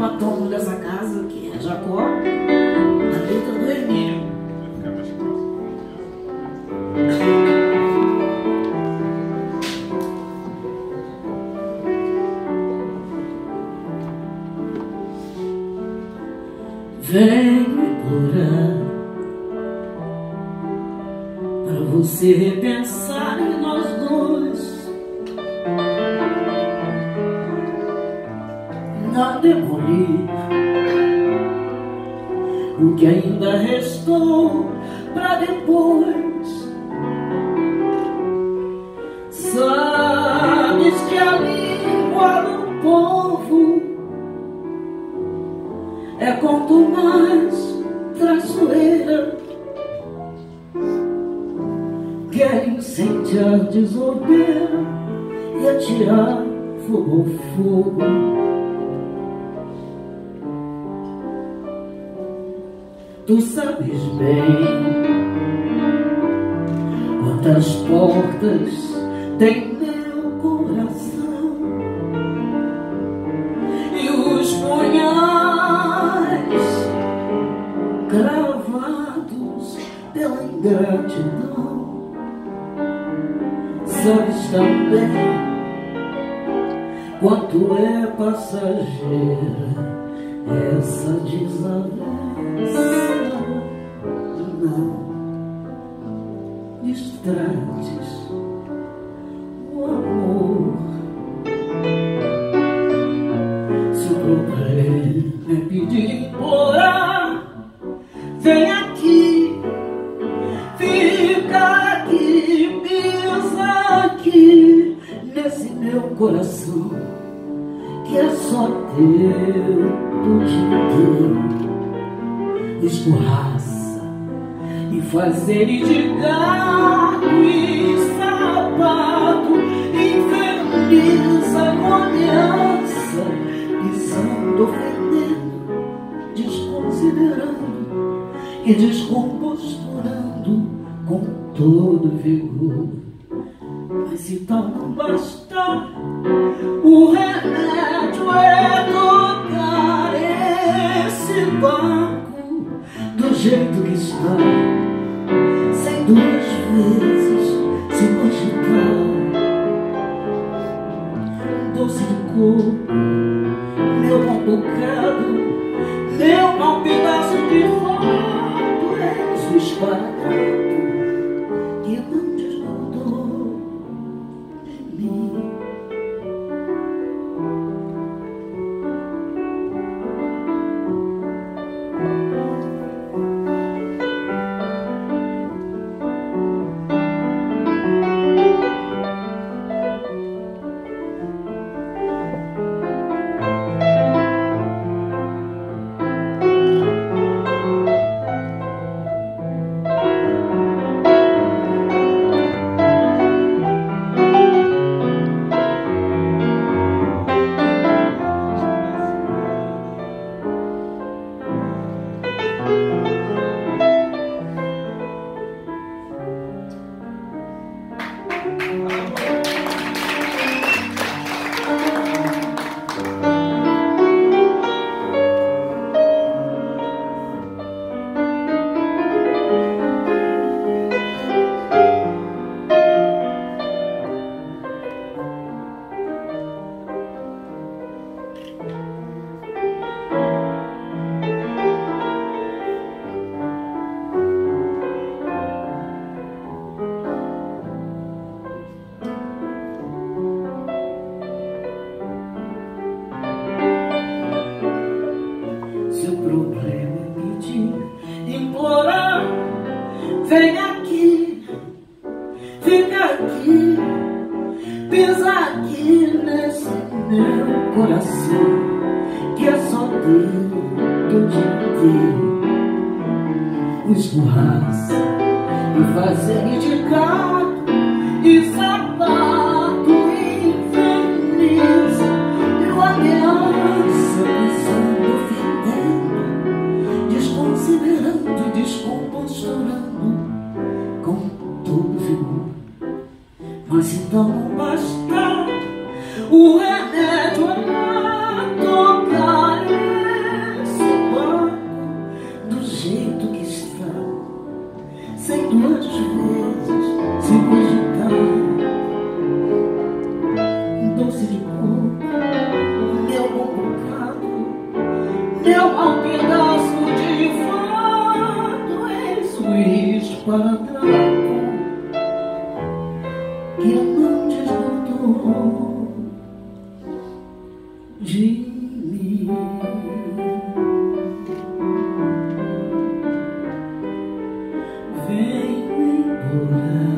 patrono dessa casa, que é Jacó, a letra do Emílio. Venho implorar para você repensar Não demolir o que ainda restou para depois. Sabes que a língua do povo é quanto mais traiçoeira Quer incendiar desobeira e atirar fogo fogo Tu sabes bem quantas portas tem meu coração e os punhais cravados pela ingratidão. Sabes também quanto é passageira essa desavença. Distrates o amor. Se o problema é pedir implorar, vem aqui, fica aqui, pisa aqui nesse meu coração que é só teu dia inteiro. Escorraça e faz ele de gato e sapato, inferniza com ameaça, pisando, ofendendo, desconsiderando e descomposturando com todo vigor. Mas se tal não bastar, o remédio é tocar esse banco do jeito que está, sem duas vezes se cogitar. Doce de coco, meu bom bocado, meu mau pedaço de fogo, és o esparadrapo Seu problema é pedir, implorar. Vem aqui nesse meu coração, que é só teu do dia inteiro. O escorraça e fazer de gato e sapato Mas então não basta o remédio é amar, tocar esse banco do jeito que está, sem duas vezes se cogitar. Doce de cor, meu bom bocado, meu mau pedaço de fato, é eis o risco para trás. Venho embora.